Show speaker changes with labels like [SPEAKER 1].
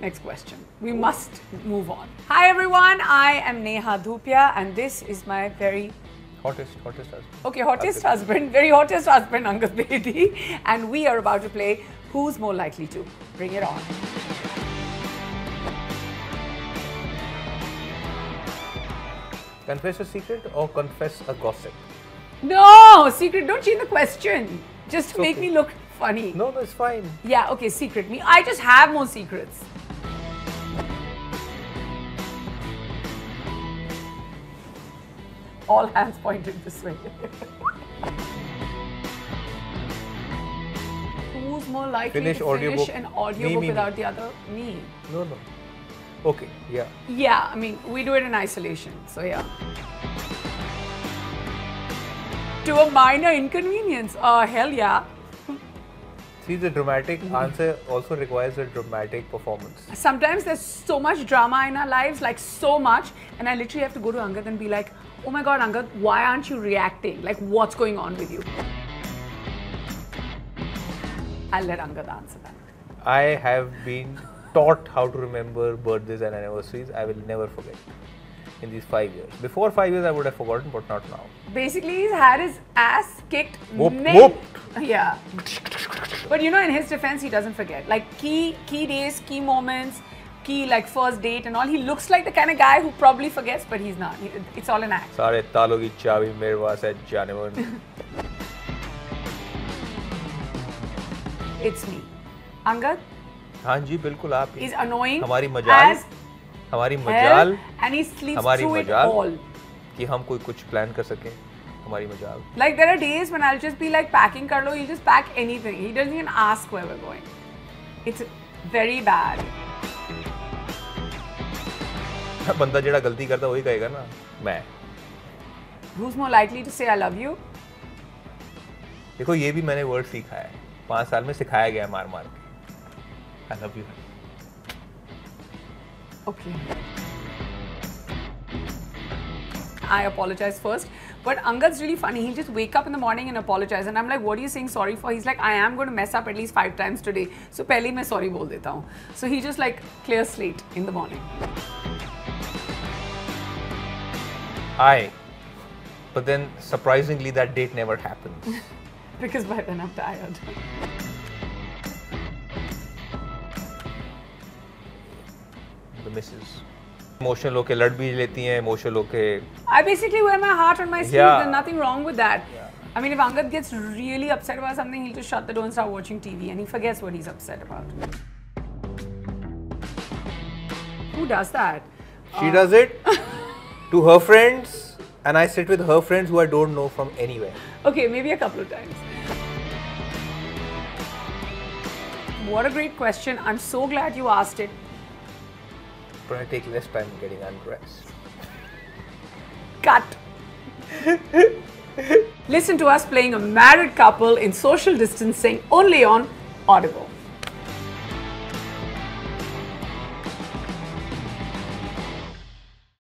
[SPEAKER 1] Next question. We must move on. Hi everyone. I am Neha Dhupia, and this is my very
[SPEAKER 2] hottest hottest husband.
[SPEAKER 1] Okay hottest husband. very hottest husband Angad Bedi. And we are about to play who's more likely to? Bring it on.
[SPEAKER 2] Confess a secret or confess a gossip?
[SPEAKER 1] No secret. Don't change the question. Just to
[SPEAKER 2] okay.
[SPEAKER 1] make me look funny.
[SPEAKER 2] no no it's fine
[SPEAKER 1] Yeah, okay, secret me. I just have more secrets. All hands pointed this way. Who's more likely
[SPEAKER 2] Finish
[SPEAKER 1] to finish an
[SPEAKER 2] Me,
[SPEAKER 1] audiobook
[SPEAKER 2] me, me.
[SPEAKER 1] without the other? Me.
[SPEAKER 2] no no okay yeah
[SPEAKER 1] Yeah, I mean, we do it in isolation, so yeah. To a minor inconvenience. Uh, hell yeah.
[SPEAKER 2] See the dramatic answer also requires a dramatic performance
[SPEAKER 1] Sometimes there's so much drama in our lives, like so much, and I literally have to go to Angad and be like, oh my god, Angad, why aren't you reacting? Like, what's going on with you? I'll let Angad answer that.
[SPEAKER 2] I have been taught how to remember birthdays and anniversaries. I will never forget in these five years. Before five years, I would have forgotten, but not now.
[SPEAKER 1] Basically, he's had his ass kicked.
[SPEAKER 2] Whoop, whoop.
[SPEAKER 1] Yeah. But you know, in his defense, he doesn't forget. Like key key days, key moments, key like first date and all. He looks like the kind of guy who probably forgets, but he's not. He- It's all an act.
[SPEAKER 2] सारे तालों की चाबी मेरे पास है जाने मन
[SPEAKER 1] It's me. Angad
[SPEAKER 2] हाँ जी बिल्कुल आप ही
[SPEAKER 1] is annoying
[SPEAKER 2] हमारी मजाल
[SPEAKER 1] as
[SPEAKER 2] हमारी
[SPEAKER 1] hell
[SPEAKER 2] मजाल
[SPEAKER 1] and he sleeps
[SPEAKER 2] हमारी
[SPEAKER 1] through it
[SPEAKER 2] मजाल
[SPEAKER 1] all.
[SPEAKER 2] कि हम कोई कुछ प्लान कर सकें हमारी मज़ाक।
[SPEAKER 1] Like there are days when I will just be like packing कर लो you just pack anything he doesn't even ask where we are going it's very bad
[SPEAKER 2] बंदा जेड़ा गलती करता वही कहेगा ना मैं।
[SPEAKER 1] Who is more likely to say I love you
[SPEAKER 2] देखो ये भी मैंने वर्ड सीखा है। पाँच साल में सिखाया गया मार मार के। I love you
[SPEAKER 1] okay okay. I apologize first. But Angad's really funny. He'll just wake up in the morning and apologize. And I'm like, what are you saying sorry for? He's like, I am going to mess up at least five times today. So pehle main sorry bol deta hun. So he just like clear slate in the morning.
[SPEAKER 2] I. But then surprisingly, that date never happens.
[SPEAKER 1] because by then I'm tired.
[SPEAKER 2] the misses emotional होके लड़ भी लेती हैं emotional होके
[SPEAKER 1] I basically wear my heart on my sleeve.
[SPEAKER 2] Yeah.
[SPEAKER 1] There's nothing wrong with that.
[SPEAKER 2] Yeah.
[SPEAKER 1] I mean, if Angad gets really upset about something, he'll just shut the door and start watching TV and he forgets what he's upset about. Who does that?
[SPEAKER 2] she does it to her friends and I sit with her friends who I don't know from anywhere
[SPEAKER 1] Okay, maybe a couple of times. What a great question. I'm so glad you asked it.
[SPEAKER 2] I take less time getting undressed
[SPEAKER 1] Cut. Listen to us playing a married couple in social distancing only on Audible.